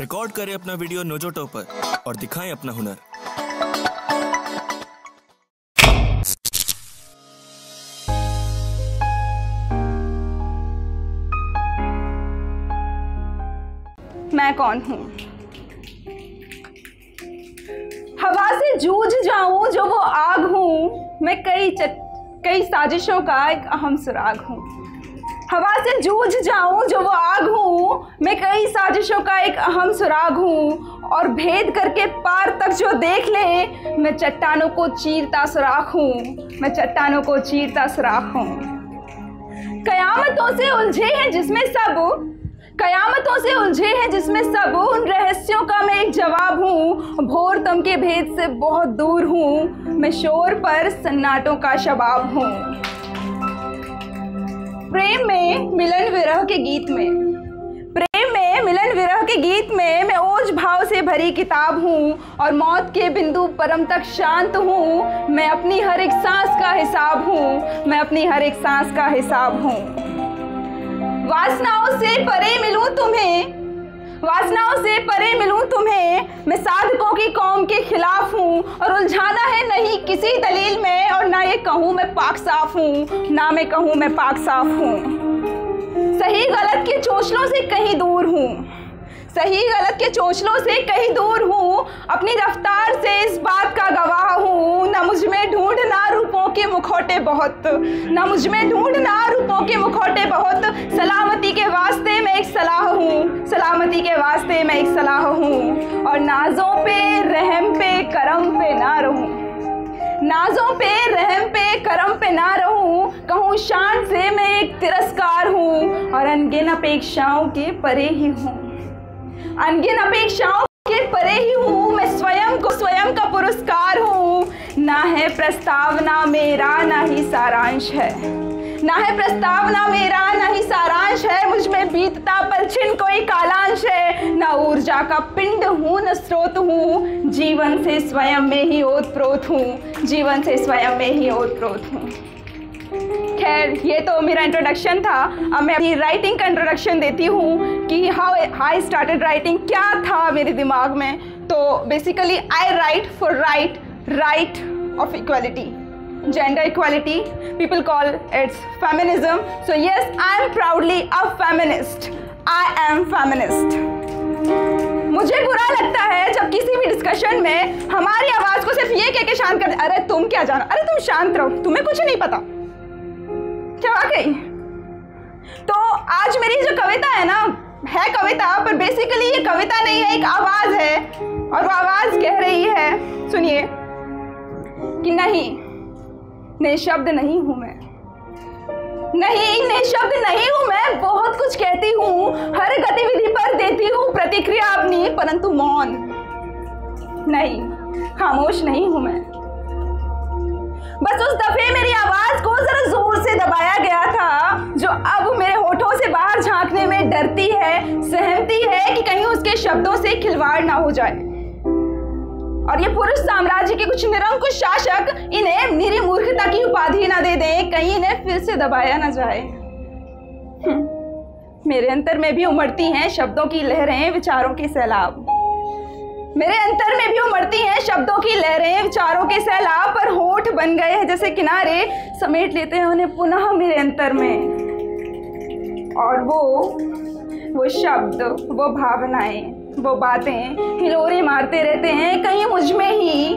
Record करें अपना video Nojoto पर और दिखाएँ अपना हुनर। मैं कौन हूँ? हवा से जूझ जाऊँ जो वो आग हूँ। मैं कई कई साजिशों का एक अहम सुराग हूँ। हवा से जूझ जाऊँ, जो वो आग हूँ, मैं कई साजिशों का एक अहम सुराग हूँ, और भेद करके पार तक जो देख ले, मैं चट्टानों को चीरता सुराख हूँ, मैं चट्टानों को चीरता सुराख हूँ। कयामतों से उलझे हैं जिसमें सब, कयामतों से उलझे हैं जिसमें सब, उन रहस्यों का मैं एक जवाब हूँ, भोर तम के भेद से बहुत दूर हूँ, मैं शोर पर सन्नाटों का शबाब हूँ। प्रेम में मिलन विरह के गीत में। प्रेम में मिलन विरह के गीत में मैं ओज भाव से भरी किताब हूँ और मौत के बिंदु परम तक शांत हूँ। मैं अपनी हर एक सांस का हिसाब हूँ। मैं अपनी हर एक सांस का हिसाब हूँ। वासनाओं से परे मिलूं तुम्हें। वासनाओं से परे मिलूं तुम्हें। मैं साधकों की कौम के खिलाफ हूँ और उलझाना है नहीं किसी दलील में और ना ये कहूँ मैं पाक साफ़ हूँ, ना मैं कहूँ मैं पाक साफ़ हूँ। सही गलत के चोचलों से कहीं दूर हूँ। सही गलत के चोचलों से कहीं दूर हूँ। अपनी रफ्तार से इस बात का गवाह हूँ, ना मुझमें ढूंढना रूपों के मुखौटे बहुत। ना मुझमें ढूंढना रूपों के मुखौटे बहुत। सलामती के वास्ते मैं एक सलाह हूँ। सलामती के वास्ते मैं एक सलाह हूँ। और नाजों पे, रहम पे, करम पे ना रहूँ। नाजों पे, रहम पे, करम पे ना रहूँ। कहूँ, शान से मैं एक तिरस्कार हूँ। और अनगिन अपेक्षाओं के परे ही हूँ। अनगिन अपेक्षाओं के परे ही हूँ। मैं स्वयं को, स्वयं का पुरस्कार ना है प्रस्तावना मेरा, ना ही सारांश है। ना है प्रस्तावना मेरा, ना ही सारांश है। मुझमें बीतता पलछिन कोई कालांश है। ना ऊर्जा का पिंड हूँ, न स्रोत हूँ। जीवन से स्वयं में ही ओत प्रोत हूँ। जीवन से स्वयं में ही ओत प्रोत हूँ। खैर, ये तो मेरा इंट्रोडक्शन था। अब मैं अपनी राइटिंग का इंट्रोडक्शन देती हूँ कि हाउ आई स्टार्टेड राइटिंग क्या था मेरे दिमाग में। तो basically I write for right right of equality gender equality, people call it's feminism. So, yes i am proudly a feminist. I am feminist. मुझे बुरा लगता है जब किसी भी डिस्कशन में हमारी आवाज़ को सिर्फ़ ये कह के शांत कर अरे, तुम क्या जानो? अरे, तुम शांत रहो। तुम्हें कुछ नहीं पता। क्या वाकई तो आज मेरी जो कविता है ना, है कविता, पर बेसिकली ये कविता नहीं है, एक आवाज़ है। और वो आवाज़ कह रही है नहीं। निशब्द नहीं हूँ मैं। नहीं, निशब्द नहीं हूँ मैं। बहुत कुछ कहती हूँ। हर गतिविधि पर देती हूँ प्रतिक्रिया अपनी, परंतु मौन। नहीं, खामोश नहीं हूँ मैं। बस उस दफे मेरी आवाज़ को जरा ज़ोर से दबाया गया था, जो अब मेरे होठों से बाहर झांकने में डरती है, सहमती है कि कहीं उसके शब्दों से खिलवाड़ ना हो जाए। और ये पुरुष साम्राज्य के कुछ निरंकुश शासक इन्हें मेरी मूर्खता की उपाधि ना दे दें, कहीं इन्हें फिर से दबाया ना जाए। मेरे अंतर में भी उमड़ती हैं शब्दों की लहरें, विचारों के सैलाब। मेरे अंतर में भी उमड़ती हैं शब्दों की लहरें, विचारों के सैलाब, पर होठ बन गए हैं जैसे किनारे, समेट लेते हैं उन्हें पुनः मेरे अंतर में। और वो वो शब्द, वो भावनाएँ वो बातें हिलोरे मारते रहते हैं, कहीं मुझमें ही।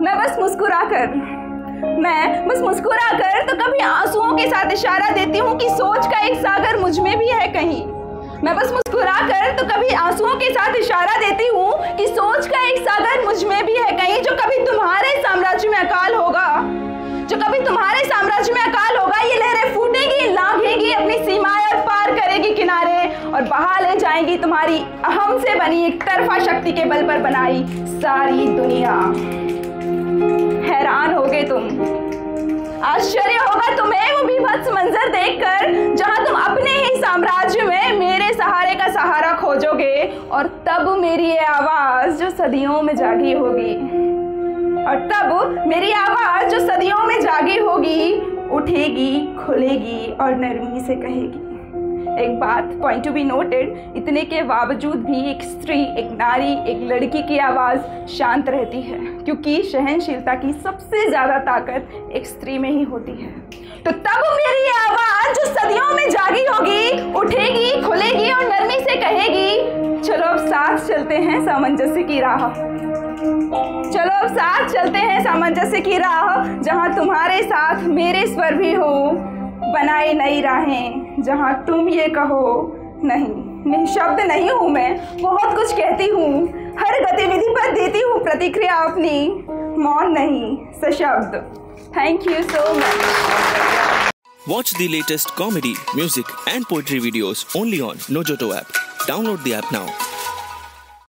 मैं बस मुस्कुरा कर मैं बस मुस्कुरा कर तो कभी आंसुओं के साथ इशारा देती हूँ कि सोच का एक सागर मुझमें भी है कहीं। मैं बस मुस्कुरा कर तो कभी आंसुओं के साथ इशारा देती हूँ कि सोच का एक सागर मुझमें भी है कहीं, जो कभी तुम्हारे जाएँगी तुम्हारी अहम से बनी एक तरफा शक्ति के बल पर बनाई सारी दुनिया। हैरान होगे तुम। आश्चर्य होगा तुम्हें वो बीभत्स मंजर देखकर, जहाँ तुम अपने ही साम्राज्य में मेरे सहारे का सहारा खोजोगे और तब मेरी ये आवाज़ जो सदियों में जागी होगी, और तब मेरी आवाज़ जो सदियों में जागी होगी, उठेगी, खुलेगी और नरमी से कहेगी। एक बात पॉइंट टू बी नोटेड इतने के बावजूद भी एक स्त्री, एक नारी, एक लड़की की आवाज़ शांत रहती है, क्योंकि सहनशीलता की सबसे ज़्यादा ताकत एक स्त्री में ही होती है। तो तब मेरी आवाज़ जो सदियों में जागी होगी, उठेगी, खुलेगी और नरमी से कहेगी, चलो अब साथ चलते हैं सामंजस्य की राह। चलो अब साथ चलते हैं सामंजस्य की राह, जहाँ तुम्हारे साथ मेरे स्वर भी हो। बनाए नई राहें, जहाँ तुम ये कहो, नहीं, निःशब्द नहीं हूँ मैं, बहुत कुछ कहती हूँ, हर गतिविधि पर देती हूँ प्रतिक्रिया अपनी, मौन नहीं, सशब्द। Thank you so much watch the latest comedy music and poetry videos only on Nojoto app download the app now